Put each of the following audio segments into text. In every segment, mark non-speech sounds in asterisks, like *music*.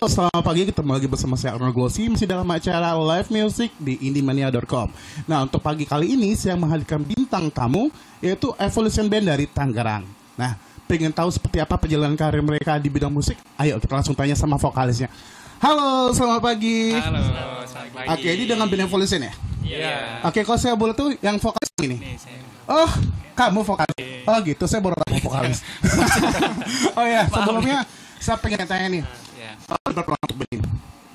Halo, selamat pagi. Ketemu lagi bersama saya Arnold Glossy masih dalam acara live music di indimania.com. Nah, untuk pagi kali ini saya menghadirkan bintang tamu yaitu Evolution Band dari Tangerang. Nah, pengen tahu seperti apa perjalanan karir mereka di bidang musik? Ayo kita langsung tanya sama vokalisnya. Halo, selamat pagi. Halo, selamat pagi. Oke, ini dengan band Evolution ya? Iya. Oke, kalau saya boleh tuh yang vokalis ini. Oh, kamu vokalis. Oh gitu, saya baru tahu vokalis. *laughs* oh ya, sebelumnya saya pengen tanya nih. Ya, Oh, berapa lama untuk band ini?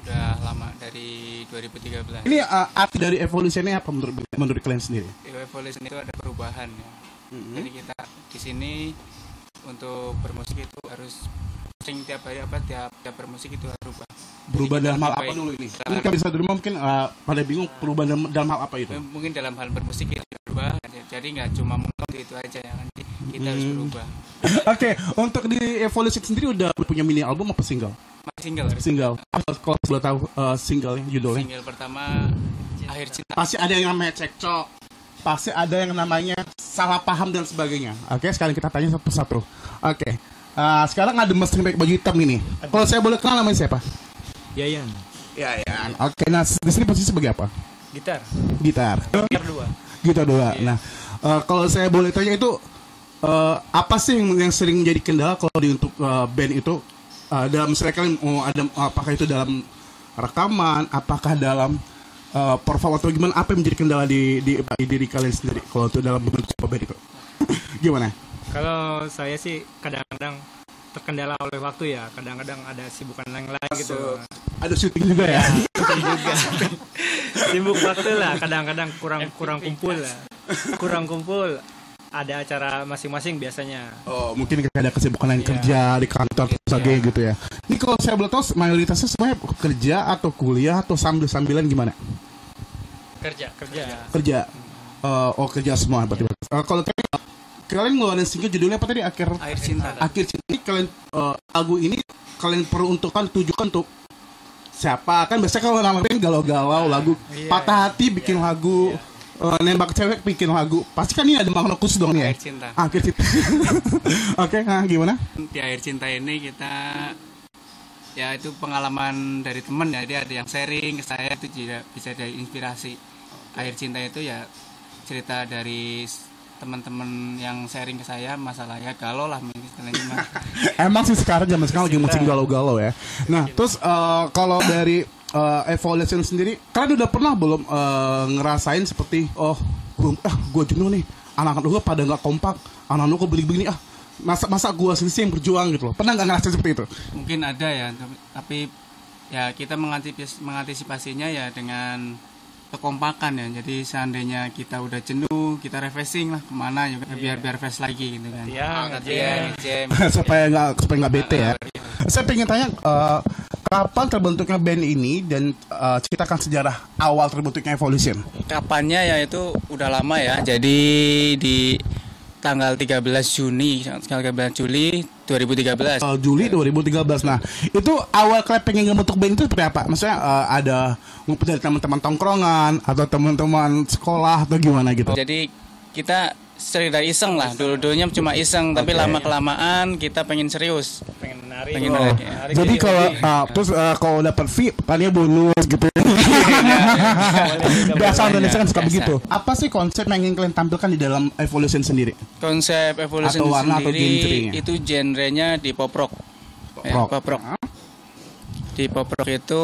udah lama dari 2013. Ini uh, arti dari evolusinya apa menurut menurut kalian sendiri? Evolution itu ada perubahan ya. Mm-hmm. Jadi kita di sini untuk bermusik itu harus sering tiap hari apa tiap tiap bermusik itu harus berubah. Berubah dalam hal apa dulu ini? Ini kan bisa dulu mungkin uh, pada bingung perubahan dalam, dalam hal apa itu? Mungkin dalam hal bermusik itu berubah. Jadi nggak cuma monoton itu aja ya nanti kita harus Hmm. berubah. *coughs* Oke, untuk di evolusi sendiri udah punya mini album apa single? Masih single. Single. Apa kalau boleh tahu uh, single judulnya? Single pertama akhir cinta. Pasti ada yang namanya cekcok. Pasti ada yang namanya salah paham dan sebagainya. Oke, sekarang kita tanya satu persatu. Oke. Uh, sekarang ada mesin pakai baju hitam ini. Kalau saya boleh kenal namanya siapa? Yayan Ya, ya. Oke, nah di sini posisi sebagai apa? gitar Gitar. gitar dua Gitar dua. Nah, eh, kalau saya boleh tanya itu eh, apa sih yang, yang sering menjadi kendala kalau di untuk eh, band itu Eh, dalam misalnya kalian mau ada apakah itu dalam rekaman, apakah dalam eh, perform atau gimana? Apa yang menjadi kendala di di, di diri kalian sendiri kalau itu dalam bentuk band itu? *coughs* gimana? kalau saya sih kadang-kadang terkendala oleh waktu ya kadang-kadang ada sibukan yang lain gitu Ada syuting juga ya? *laughs* juga *laughs* sibuk waktu lah kadang-kadang kurang kurang kumpul lah *laughs* kurang kumpul ada acara masing-masing biasanya. Oh, mungkin ada kesibukan lain Iya. kerja di kantor dan sebagainya gitu ya. Ini kalau saya boleh tahu mayoritasnya semuanya kerja atau kuliah atau sambil-sambilan gimana? kerja kerja. Kerja. Eh, oh kerja semua berarti. Eh, kalau kalian kalian ngeluarin single judulnya apa tadi? Akhir Akhir cinta. akhir cinta. Ini kalian eh, lagu ini kalian peruntukkan tujukan untuk siapa? Kan biasanya kalau nama galau-galau lagu Iya. patah hati bikin lagu eh, nembak cewek bikin lagu. Pasti kan ini ada makna khusus dong nih ya? Akhir cinta. akhir cinta. *laughs* Oke nah gimana? Di akhir cinta ini kita ya itu pengalaman dari teman ya. Jadi ada yang sharing ke saya itu juga bisa jadi inspirasi. Akhir cinta itu ya cerita dari teman-teman yang sharing ke saya masalahnya galau lah. *laughs* Emang sih sekarang zaman sekarang lagi musim galau-galau ya. Nah, terus eh, kalau dari eh, evolution sendiri, kalian udah pernah belum eh, ngerasain seperti oh, gue ah gue jenuh nih, anak-anak gue pada nggak kompak, anak-anak gue begini ah. Masa masa gue sendiri yang berjuang gitu loh. Pernah nggak ngerasain seperti itu? mungkin ada ya tapi, ya kita mengantisipasi, mengantisipasinya ya dengan kekompakan ya. Jadi seandainya kita udah jenuh kita refreshing lah ke mana juga biar biar fresh lagi gitu kan. Ya, *laughs* supaya nggak supaya nggak bete ya. Saya pengen tanya eh, kapan terbentuknya band ini dan eh, ceritakan sejarah awal terbentuknya evolution. Kapannya ya itu udah lama ya. Jadi di tanggal 13 Juni, tanggal 13 Juli 2013. uh, Juli 2013. Nah, itu awal kalian pengen ngebentuk band itu seperti apa? Maksudnya uh, ada ngumpul dari teman-teman tongkrongan atau teman-teman sekolah atau gimana gitu? Jadi kita sekedar iseng lah. Dulu-dulunya cuma iseng, tapi lama kelamaan kita pengen serius. pengen menari Pengen Oh. Menari jadi jadi kalau uh, terus uh, kalau dapat fee tadinya bonus gitu. *laughs* Biasa Indonesia kan suka Biasa. begitu. Apa sih konsep yang ingin kalian tampilkan di dalam evolution sendiri? Konsep evolution Atau warna atau sendiri genrenya? itu genrenya di pop rock. Ya, rock. pop rock. Di pop rock itu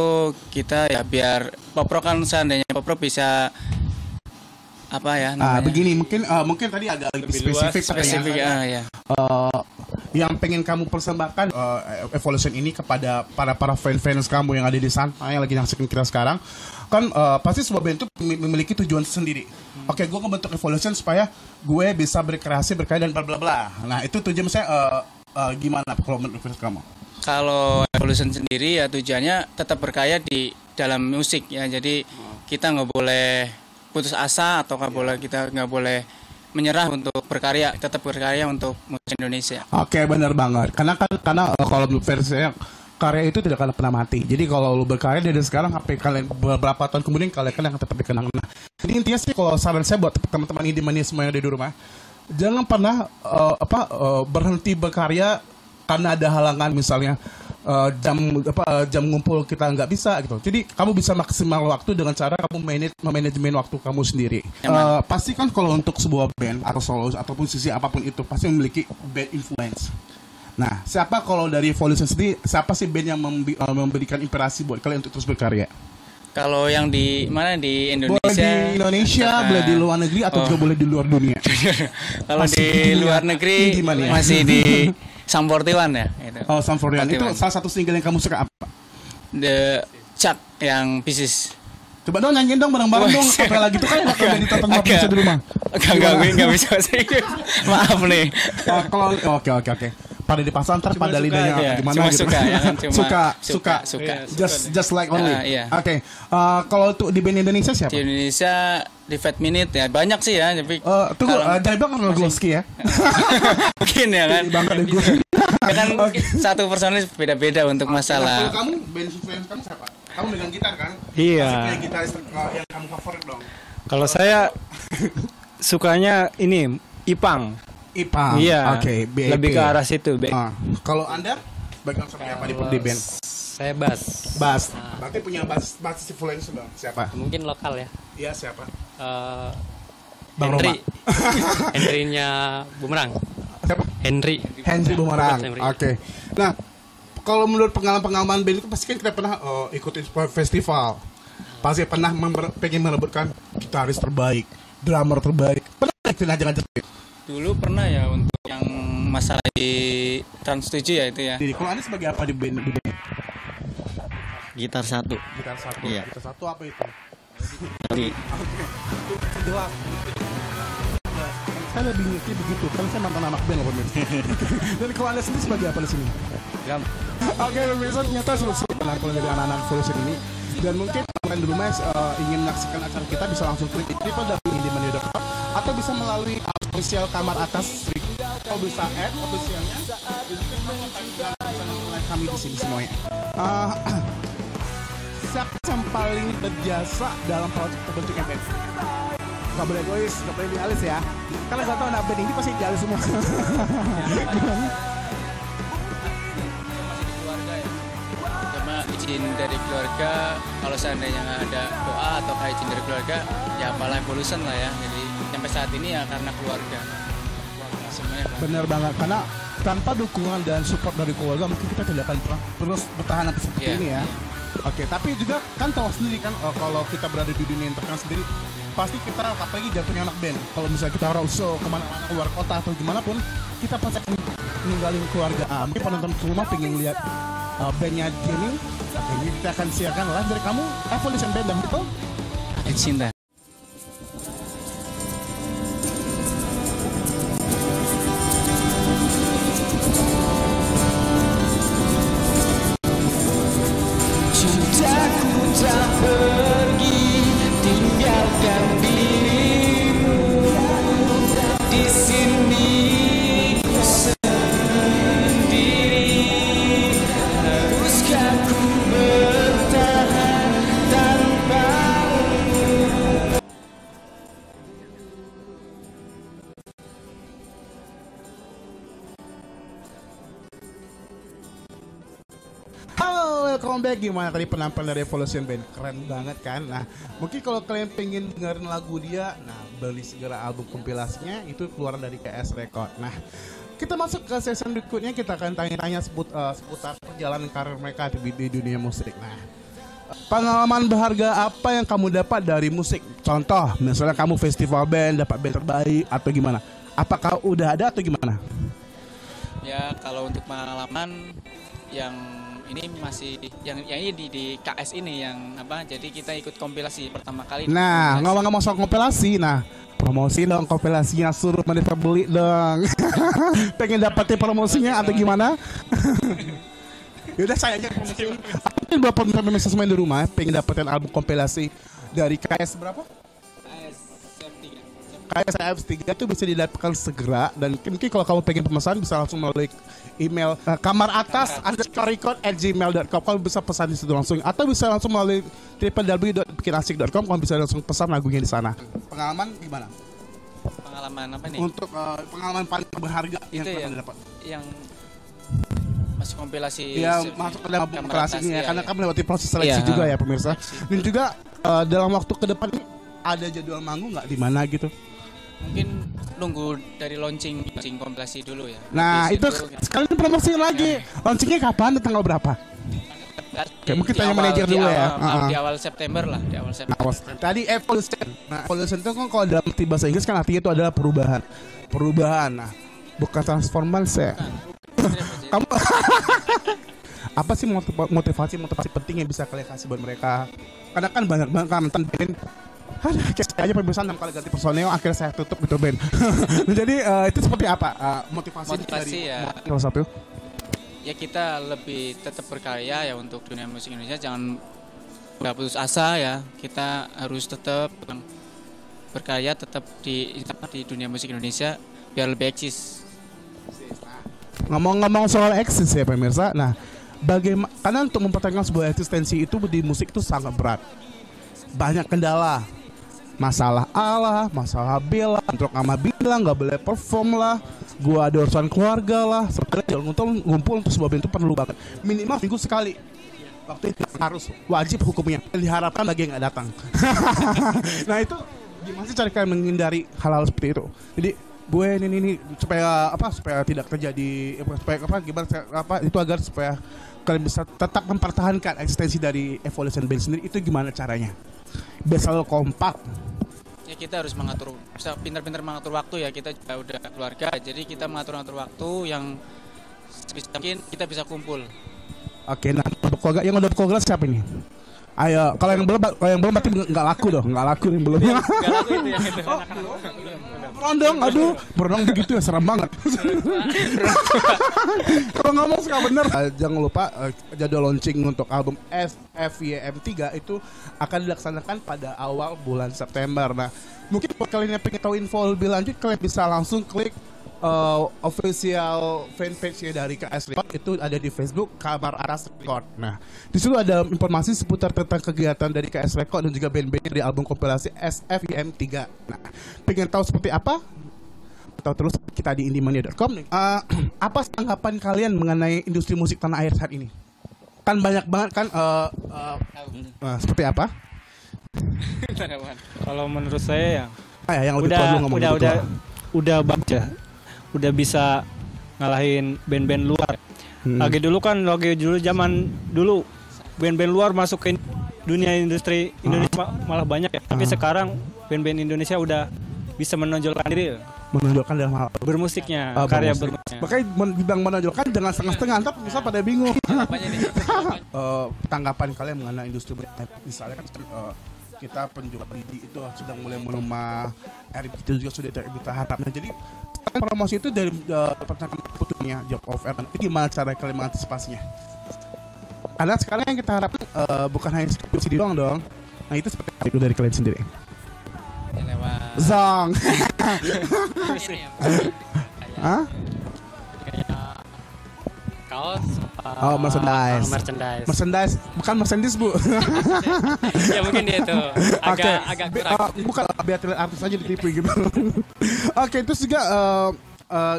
kita ya biar pop rock kan seandainya pop rock bisa apa ya Nah, begini mungkin uh, mungkin tadi agak lebih Lebih luas, spesifik spesifik ah, ya. uh, yang pengen kamu persembahkan uh, evolution ini kepada para para fan-fans kamu yang ada di sana yang lagi nyaksikan kita sekarang kan uh, pasti sebuah band itu mem- memiliki tujuan sendiri. Oke, gue ngebentuk evolution supaya gue bisa berkreasi berkarya dan bla bla bla. Nah itu tujuan saya uh, uh, gimana kalau menurut kamu? Kalau evolution sendiri ya tujuannya tetap berkarya di dalam musik ya. Jadi kita nggak boleh putus asa atau nggak boleh kita nggak boleh menyerah untuk berkarya, tetap berkarya untuk musik Indonesia. Oke benar banget. Karena kan karena uh, kalau versi karya itu tidak akan pernah mati. Jadi kalau lu berkarya dari sekarang sampai kalian beberapa tahun kemudian kalian kan akan tetap dikenang. Nah, jadi intinya sih kalau saran saya buat teman-teman ini mania semua yang ada di rumah, jangan pernah uh, apa uh, berhenti berkarya karena ada halangan misalnya eh, jam apa jam ngumpul kita nggak bisa gitu. Jadi kamu bisa maksimal waktu dengan cara kamu manage manajemen waktu kamu sendiri. Eh, pasti kan kalau untuk sebuah band atau soloist ataupun sisi apa pun itu pasti memiliki bad influence. Nah, siapa kalau dari Evolution sendiri, siapa sih band yang eh, memberikan inspirasi buat kalian untuk terus berkarya? Kalau yang di mana di Boleh Indonesia? di Indonesia, Ah. boleh di luar negeri, atau Oh. juga boleh di luar dunia. *laughs* Kalau di luar negeri di mana ya? masih di *laughs* Samportiwan ya itu. Oh, Sam Florian. Itu 41. salah satu single yang kamu suka apa? The Chuck yang Pisces. Coba dong nyanyiin dong bareng-bareng dong. Apa lagi itu kan enak kalau jadi *laughs* tonton Agak- bisa di rumah. Agak enggak gue enggak bisa sih. Maaf nih. Oh, kalau oke oke oke. Pada di pasar ntar pada suka lidahnya aja. gimana Cuma gitu. suka, ya? *laughs* Cuma suka, suka, suka, suka. Iya, Just just like only. Ah, iya. Oke. Eh, kalau untuk di band Indonesia siapa? Di Indonesia di Fat Minute ya banyak sih ya tapi Eh, tunggu, kalau- uh, jangan bilang Rogowski ya. *laughs* mungkin ya kan. Gue. Ya kan satu personil beda-beda untuk Kalau masalah. kamu band influence kamu siapa? Kamu megang gitar kan? Iya. Gitaris uh, yang kamu favorit dong. Kalau saya sukanya ini Ipang. Ipang. iya. Oke, BAP. Lebih ke arah situ. Be- Ah, kalau Anda background seperti apa di, di band? Saya bass. Bass. Berarti punya bass bass influence dong. Siapa? Mungkin lokal ya. Iya, siapa? Eh, Bang Henry. Roma. *laughs* Henry-nya Bumerang. Siapa? Henry. Henry Bumerang. Oke. Nah, kalau menurut pengalaman-pengalaman band itu pasti kan kita pernah uh, ikutin sebuah festival. Pasti pernah pengen merebutkan gitaris terbaik, drummer terbaik. Pernah nggak jangan jangan Dulu pernah ya untuk yang masalah di Trans 7 ya itu ya. Jadi kalau Anda sebagai apa di band? Di band? gitar satu Gitar satu. Iya. Gitar satu apa itu? Jadi, Jelas. Saya lebih ngerti begitu, kan saya mantan anak band loh pemirsa. *laughs* Dan kalau anda sendiri sebagai apa di sini? Drum. Oke pemirsa, ternyata selesai penampilan dari anak-anak Evolution ini. Dan mungkin kalian di rumah eh, ingin menyaksikan acara kita bisa langsung klik di www.indimania.com atau bisa melalui official kamar atas atau bisa add officialnya kami di sini semuanya. Ah, *clears throat* siapa yang paling berjasa dalam proses terbentuknya band? Gak boleh egois, gak boleh idealis ya. Kalau satu anak band ini pasti idealis semua. izin dari keluarga kalau seandainya nggak ada doa atau izin dari keluarga ya apalah evolution lah ya jadi sampai saat ini ya karena keluarga semuanya keluarga. Benar banget karena tanpa dukungan dan support dari keluarga mungkin kita tidak akan pernah terus bertahan seperti Iya, ini ya. Oke, tapi juga kan tahu sendiri kan eh, kalau kita berada di dunia entertain sendiri pasti kita apalagi jatuhnya anak band. Kalau misalnya kita roadshow ke mana-mana keluar kota atau gimana pun kita pasti akan ninggalin keluarga. Ah, mungkin penonton rumah pengen lihat eh, bandnya Jenny. Ini kita akan siarkan live dari kamu Evolution Band dan. Sakit cinta Halo, welcome back. Gimana tadi penampilan dari Evolution Band? Keren banget kan? Nah, mungkin kalau kalian pengen dengerin lagu dia, nah beli segera album kompilasinya itu keluaran dari KS Record. Nah, kita masuk ke season berikutnya kita akan tanya-tanya seput, eh, seputar perjalanan karir mereka di, di dunia musik. Nah, pengalaman berharga apa yang kamu dapat dari musik? Contoh, misalnya kamu festival band dapat band terbaik atau gimana? Apakah udah ada atau gimana? ya kalau untuk pengalaman yang ini masih yang yang ini di, di KS ini yang apa jadi kita ikut kompilasi pertama kali Nah, ngomong-ngomong soal kompilasi, nah promosi dong kompilasinya suruh mereka beli dong. *laughs* Pengen dapetin promosinya atau gimana? *laughs* Yaudah saya aja promosiin. Mungkin buat pemirsa semua di rumah pengen dapetin album kompilasi dari KS berapa? KS AF3 itu bisa didapatkan segera dan mungkin kalau kamu pengen pemesan bisa langsung melalui email uh, kamar atas underscore at gmail.com kamu bisa pesan di situ langsung. Atau bisa langsung melalui www.bikinasik.com kamu bisa langsung pesan lagunya di sana. Pengalaman gimana? Pengalaman apa nih? Untuk uh, pengalaman paling berharga yang pernah ya. Dapat. yang masih kompilasi ya masuk ke dalam kamar kelas atas, ini ya iya, karena iya. kan melewati proses seleksi Iya. juga ya pemirsa. Dan juga eh, dalam waktu ke depan ini ada jadwal manggung nggak? Di mana gitu mungkin nunggu dari launching launching kompilasi dulu ya nah Habis itu sekalian promosi lagi launchingnya kapan di tanggal berapa Oke, mungkin di tanya awal- manajer di dulu ya. awal- Uh-uh. di awal September lah di awal September Awas. Tadi evolution. Nah, evolution itu kan kalau dalam bahasa Inggris kan artinya itu adalah perubahan. Perubahan. Nah, bukan transformasi ya. Kamu *laughs* apa sih motiv- motivasi motivasi penting yang bisa kalian kasih buat mereka? Karena kan banyak banget kan band. Aduh, kayak aja pemirsa enam kali ganti personel, akhirnya saya tutup itu band. *laughs* Jadi eh, itu seperti apa eh, motivasi, Motivasi dari ya. salah satu? ya kita lebih tetap berkarya ya untuk dunia musik Indonesia jangan nggak putus asa ya kita harus tetap berkarya tetap di di dunia musik Indonesia biar lebih eksis Ngomong-ngomong soal eksis ya pemirsa. Nah, bagaimana karena untuk mempertahankan sebuah eksistensi itu di musik itu sangat berat. Banyak kendala. Masalah Allah, masalah Bella, untuk sama bilang nggak boleh perform lah. Gua ada urusan keluarga lah. Sebenarnya ngumpul ngumpul untuk sebuah itu perlu banget. Minimal minggu sekali. Waktu itu harus wajib hukumnya. Diharapkan bagi yang nggak datang. *laughs* nah itu gimana sih cara kalian menghindari hal-hal seperti itu? Jadi gue ini ini, ini supaya apa supaya tidak terjadi apa, supaya apa gimana apa itu agar supaya kalian bisa tetap mempertahankan eksistensi dari evolution band sendiri itu gimana caranya? Biar selalu kompak. ya kita harus mengatur bisa pintar-pintar mengatur waktu ya kita juga udah keluarga jadi kita mengatur-atur waktu yang sebisa mungkin kita bisa kumpul Oke, nah berkeluarga yang udah berkeluarga siapa ini? Ayo, kalau yang belum, kalau yang belum berarti nggak laku dong, nggak laku yang belum. Gak laku itu yang itu. *laughs* Berondong, aduh, berondong begitu ya serem banget. *laughs* Kalau ngomong suka bener. Eh, jangan lupa eh, jadwal launching untuk album SFYM 3 itu akan dilaksanakan pada awal bulan September. Nah, mungkin buat kalian yang pengen tahu info lebih lanjut, kalian bisa langsung klik eh, official fanpage-nya dari KS Record itu ada di Facebook Kabar Aras Record. Nah, di situ ada informasi seputar tentang kegiatan dari KS Record dan juga band-band dari album kompilasi SFYM 3. Nah, pengen tahu seperti apa? Tahu terus kita di indimania.com. nih. Eh, *clears throat* apa tanggapan kalian mengenai industri musik tanah air saat ini? Kan banyak banget kan eh, eh, eh, seperti apa? *laughs* Kalau menurut saya ya Ah, ya, yang lebih tua udah dulu ngomong udah udah tua. udah bagus ya. Udah bisa ngalahin band-band luar. Hmm. Lagi dulu kan lagi dulu zaman dulu band-band luar masuk ke dunia industri Indonesia ma- malah banyak ya. Tapi Ah. sekarang band-band Indonesia udah bisa menonjolkan diri menonjolkan dalam hal bermusiknya, Ah, karya bermusik. bermusiknya. Makanya men- dibilang menonjolkan jangan setengah-setengah, ntar bisa pada bingung. *laughs* Eh, tanggapan kalian mengenai industri musik? misalnya kan eh, kita penjual CD itu sudah mulai melemah, RB itu juga sudah tidak kita harap. Nah, jadi promosi itu dari uh, pertanyaan putunya job offer. Itu gimana cara kalian mengantisipasinya? Karena sekarang yang kita harapkan eh, bukan hanya CD doang dong. Nah itu seperti itu dari kalian sendiri. Lewat Zong. *laughs* Hah? Kaos. Oh, uh, merchandise. merchandise. Merchandise, bukan merchandise bu. *laughs* ya mungkin dia itu agak *laughs* Oke, agak kurang. uh, bukan biar artis aja ditipu gitu. *laughs* Oke, terus juga uh, uh,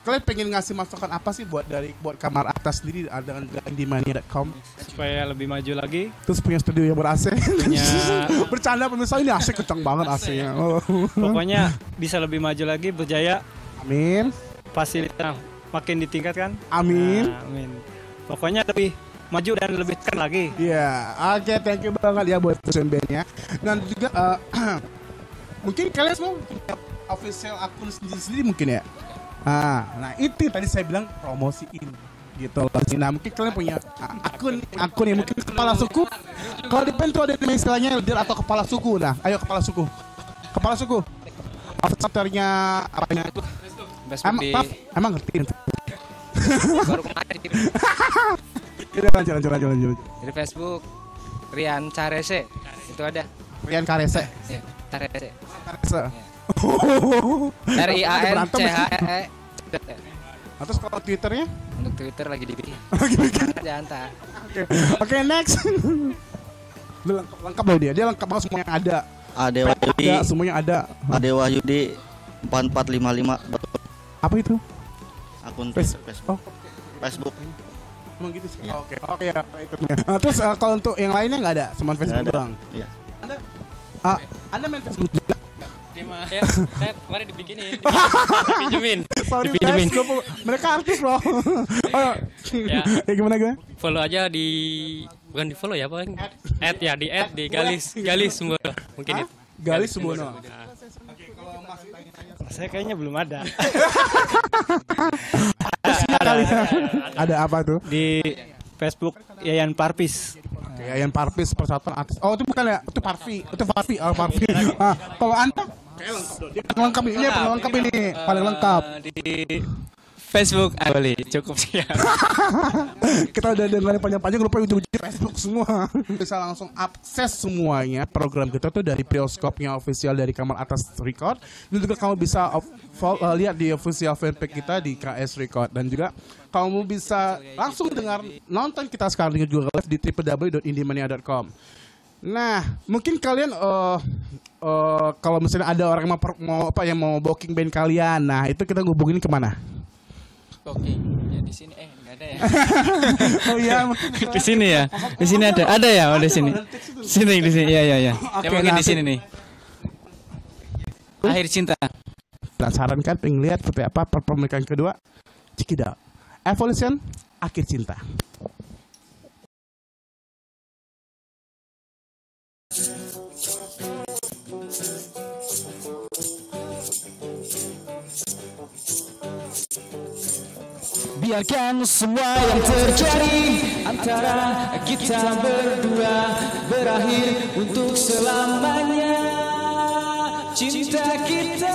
kalian pengen ngasih masukan apa sih buat dari buat kamar atas sendiri dengan indimania.com supaya lebih maju lagi. terus punya studio yang ber AC Punya- bercanda pemirsa ini AC kencang banget AC-nya oh. Pokoknya bisa lebih maju lagi, berjaya, amin fasilitas makin ditingkatkan. amin Nah, amin. Pokoknya lebih maju dan lebih keren lagi. Iya, oke, thank you banget ya buat fashion band-nya. Dan juga uh, *clears throat* mungkin kalian semua punya official akun sendiri-sendiri mungkin ya. Ah, nah itu tadi saya bilang promosiin gitu loh. Nah mungkin kalian punya akun akun yang mungkin kepala suku. Kalau di band tuh ada istilahnya leader atau kepala suku. Nah, ayo kepala suku. Kepala suku. Officernya apanya? Facebook Emang, di emang ngerti? baru kemarin *laughs* Udah lanjut, lanjut, lanjut, lanjut. di Facebook Rian Carese itu ada Rian Karese. ya, Carese Karese. *laughs* R I A N C ya? H E E Terus kalau Twitternya? untuk Twitter lagi dibikin *laughs* Lagi bikin. jangan tak Oke, Oke, next. Udah lengkap, lengkap loh dia. Dia lengkap banget semua yang ada. Ade Ada, Wahyudi, semuanya ada. Ade Wahyudi 4455 Apa itu? akun Face- Facebook. Oh, Facebook. Emang gitu sih. Oke. Oke ya. itu. Nah, terus eh, kalau untuk yang lainnya nggak ada, cuma Facebook ada. doang. Iya. Ah, Anda main Facebook juga? Terima. Ya, saya kemarin dibikinin. *laughs* Pinjemin. Sorry, Dipinjemin. guys, mereka artis loh. *laughs* oh, Ya. *laughs* ya gimana gimana? Follow aja di bukan di follow ya paling. Add ya di add di Galis Galis semua. Mungkin itu. Galis Subono. Saya kayaknya belum ada. Kali *laughs* ya. Ada apa tuh? Di Facebook Yayan Parpis. Yayan Parvis Persatuan Artis. Oh, itu bukan ya? Itu Parvi. Itu Parvi. Oh, Parvi. Ah, kalau Anta? Dia paling lengkap ini. Paling lengkap ini. Paling lengkap. Eh, di Facebook ah, boleh cukup ya. *laughs* Kita udah dengerin panjang-panjang lupa ujung-ujungnya Facebook semua. Bisa langsung akses semuanya program kita tuh dari Prioskopnya official dari kamar atas record. Dan juga kamu bisa of- fol- uh, lihat di official fanpage kita di KS Record dan juga kamu bisa langsung dengar nonton kita sekarang juga live di www.indimania.com. Nah, mungkin kalian eh eh, kalau misalnya ada orang yang mau apa yang mau booking band kalian, nah itu kita hubungin ke mana? Oke, ya di sini eh enggak ada ya. *laughs* Oh iya, di sini ya. Di sini ada. Ada ya, oh di sini. Sini di sini. Iya iya iya. *laughs* Oke, ya mungkin di sini nih. Akhir cinta. penasaran kan pengen lihat seperti apa perpemikan kedua out evolution akhir cinta Biarkan semua yang terjadi antara kita berdua berakhir untuk selamanya. Cinta kita